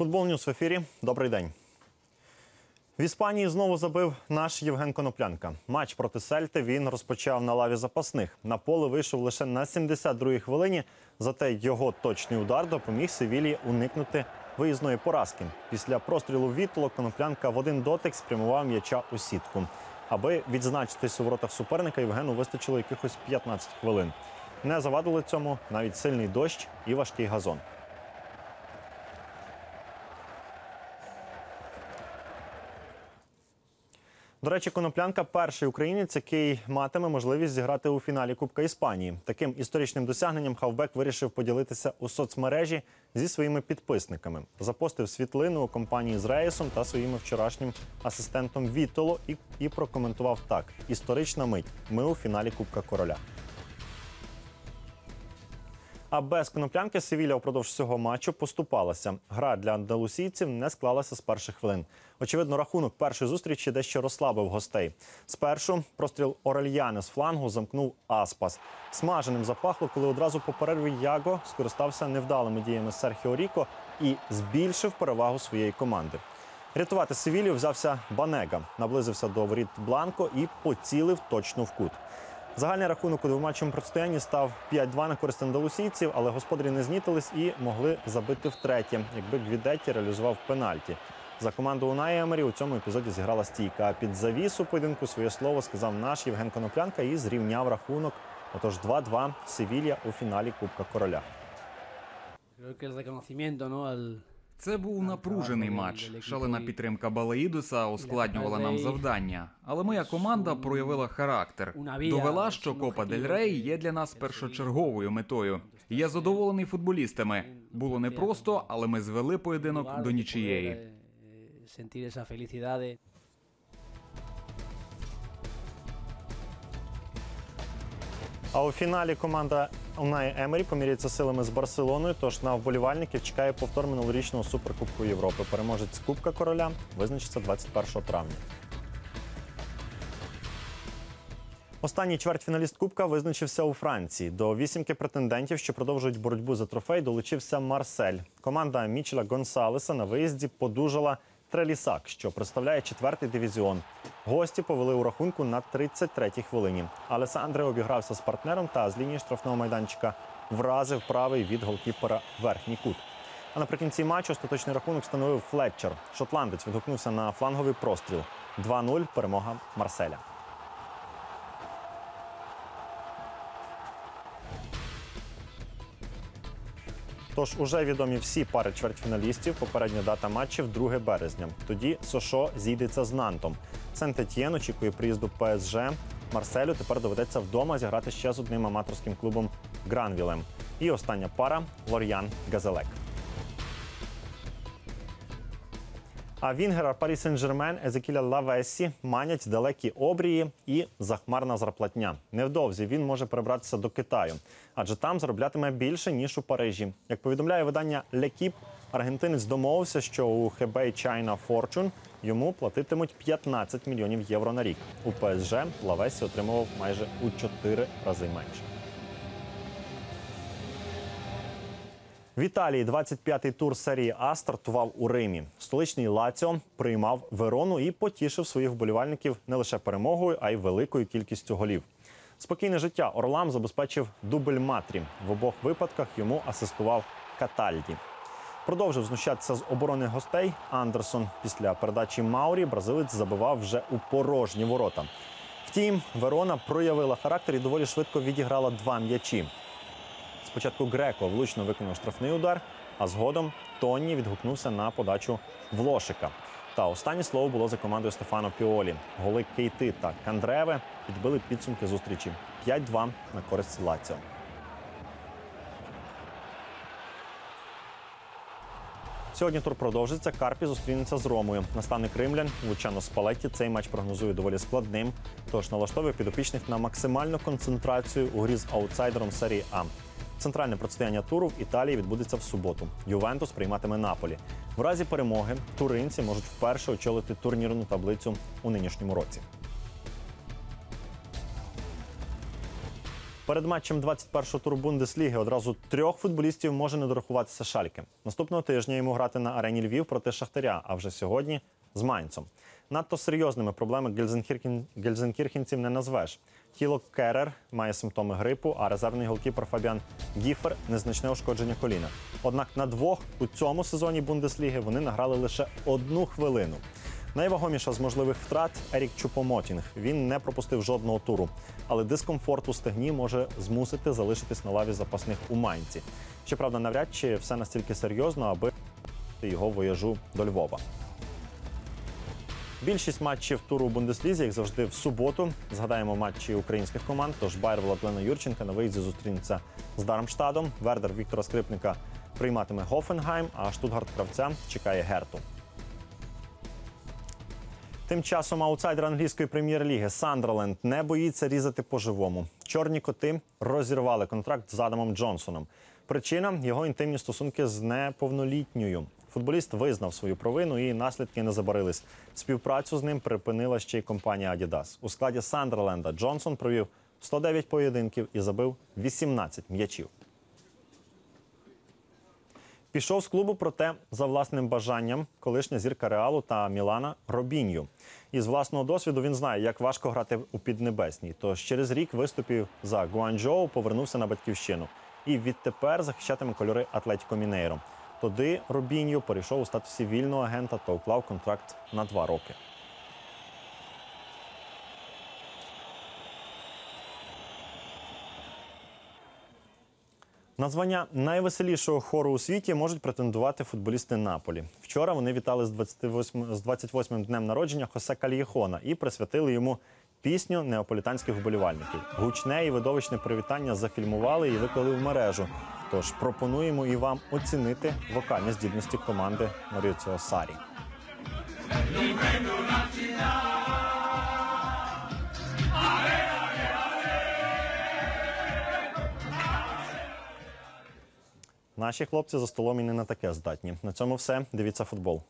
Футбол News в ефірі. Добрий день. В Іспанії знову забив наш Євген Коноплянка. Матч проти Сельти він розпочав на лаві запасних. На поле вийшов лише на 72-й хвилині. Зате його точний удар допоміг Севілії уникнути виїзної поразки. Після прострілу Вітоло Коноплянка в один дотик спрямував м'яча у сітку. Аби відзначитись у воротах суперника, Євгену вистачило якихось 15 хвилин. Не завадили цьому навіть сильний дощ і важкий газон. До речі, Коноплянка перший українець, який матиме можливість зіграти у фіналі Кубка Іспанії. Таким історичним досягненням Хавбек вирішив поділитися у соцмережі зі своїми підписниками. Запостив світлину у компанії з Рейсом та своїм вчорашнім асистентом Вітоло і, і прокоментував так: історична мить. Ми у фіналі Кубка Короля. А без коноплянки Севіля упродовж всього матчу поступалася. Гра для андалусійців не склалася з перших хвилин. Очевидно, рахунок першої зустрічі дещо розслабив гостей. Спершу простріл Орельяни з флангу замкнув Аспас. Смаженим запахло, коли одразу по перерві Яго скористався невдалими діями Серхіо Ріко і збільшив перевагу своєї команди. Рятувати Севілію взявся Банега, наблизився до воріт Бланко і поцілив точно в кут. Загальний рахунок у двоматчому протистоянні став 5-2 на користь андалусійців, але господарі не знітились і могли забити втретє, якби Гвідетті реалізував пенальті. За команду Унаї Емері у цьому епізоді зіграла стійка. А під завісу поєдинку своє слово сказав наш Євген Коноплянка і зрівняв рахунок. Отож 2-2 Севілья у фіналі Кубка Короля. Creo que el reconocimiento Це був напружений матч. Шалена підтримка Балаїдуса ускладнювала нам завдання. Але моя команда проявила характер. Довела, що Копа Дель Рей є для нас першочерговою метою. Я задоволений футболістами. Було непросто, але ми звели поєдинок до нічиєї. А у фіналі команда Унай Емері поміряється силами з Барселоною. Тож на вболівальників чекає повтор минулорічного суперкубку Європи. Переможець Кубка Короля визначиться 21 травня. Останній чвертьфіналіст Кубка визначився у Франції. До вісімки претендентів, що продовжують боротьбу за трофей, долучився Марсель. Команда Мічеля Гонсалеса на виїзді подужала Трелісак, що представляє четвертий дивізіон. Гості повели у рахунку на 33-й хвилині. Алесандре обігрався з партнером та з лінії штрафного майданчика вразив правий від голкіпера верхній кут. А наприкінці матчу остаточний рахунок встановив Флетчер. Шотландець відгукнувся на фланговий простріл. 2-0 перемога Марселя. Тож уже відомі всі пари чвертьфіналістів. Попередня дата матчів 2 березня. Тоді Сошо зійдеться з Нантом. Сент-Етьєн очікує приїзду ПСЖ. Марселю тепер доведеться вдома зіграти ще з одним аматорським клубом Гранвілем. І остання пара Лор'ян Газелек. А Вінгера Парі Сен-Жермен Есекіеля Лавессі манять далекі обрії і захмарна зарплатня. Невдовзі він може перебратися до Китаю, адже там зароблятиме більше ніж у Парижі. Як повідомляє видання Лекіп, аргентинець домовився, що у Hebei China Fortune йому платитимуть 15 мільйонів євро на рік. У ПСЖ Лавесі отримував майже у 4 рази менше. В Італії 25-й тур серії А стартував у Римі. Столичний Лаціо приймав Верону і потішив своїх вболівальників не лише перемогою, а й великою кількістю голів. Спокійне життя Орлам забезпечив дубль матрі. В обох випадках йому асистував Катальді. Продовжив знущатися з оборони гостей Андерсон. Після передачі Маурі бразилець забивав вже у порожні ворота. Втім, Верона проявила характер і доволі швидко відіграла два м'ячі. Спочатку Греко влучно виконав штрафний удар, а згодом Тонні відгукнувся на подачу Влошика. Та останнє слово було за командою Стефано Піолі. Голи Кейти та Кандреве підбили підсумки зустрічі 5-2 на користь Лаціо. Сьогодні тур продовжиться. Карпі зустрінеться з Ромою. Наставник римлян Лучано Спалетті цей матч прогнозує доволі складним. Тож налаштовує підопічних на максимальну концентрацію у грі з аутсайдером серії А. Центральне протистояння туру в Італії відбудеться в суботу. Ювентус прийматиме Наполі. В разі перемоги туринці можуть вперше очолити турнірну таблицю у нинішньому році. Перед матчем 21-го туру Бундесліги одразу трьох футболістів може не дорахуватися Шальки. Наступного тижня йому грати на арені Львів проти Шахтаря, а вже сьогодні з Майнцем. Надто серйозними проблеми гельзенкірхен... гельзенкірхенців не назвеш. Тіло Керер має симптоми грипу, а резервний голкіпер Фабіан Гіфер незначне ушкодження коліна. Однак на двох у цьому сезоні Бундесліги вони награли лише одну хвилину. Найвагоміша з можливих втрат Ерік Чупомотінг. Він не пропустив жодного туру, але дискомфорт у стегні може змусити залишитись на лаві запасних у Майнці. Щоправда, навряд чи все настільки серйозно, аби його вояжу до Львова. Більшість матчів туру у Бундеслізі, як завжди, в суботу. Згадаємо матчі українських команд. Тож Байер Владлена Юрченка на виїзді зустрінеться з Дармштадом. Вердер Віктора Скрипника прийматиме Гофенгайм, а Штутгарт кравця чекає Герту. Тим часом аутсайдер англійської прем'єр-ліги Сандерленд не боїться різати по-живому. Чорні коти розірвали контракт з Адамом Джонсоном. Причина його інтимні стосунки з неповнолітньою. Футболіст визнав свою провину і наслідки не забарились. Співпрацю з ним припинила ще й компанія Adidas. У складі Сандерленда Джонсон провів 109 поєдинків і забив 18 м'ячів. Пішов з клубу, проте за власним бажанням колишня зірка Реалу та Мілана Робінью. І з власного досвіду він знає, як важко грати у Піднебесній. Тож через рік виступів за Гуанчжоу, повернувся на батьківщину. І відтепер захищатиме кольори Атлетіко Мінейро. Туди Робінью перейшов у статусі вільного агента та уклав контракт на два роки. На звання найвеселішого хору у світі можуть претендувати футболісти Наполі. Вчора вони вітали з 28, з 28-м днем народження Хосе Кальєхона і присвятили йому пісню неаполітанських вболівальників. Гучне і видовищне привітання зафільмували і виклали в мережу. Тож пропонуємо і вам оцінити вокальні здібності команди Маріоціо Сарі. Наші хлопці за столом і не на таке здатні. На цьому все. Дивіться футбол.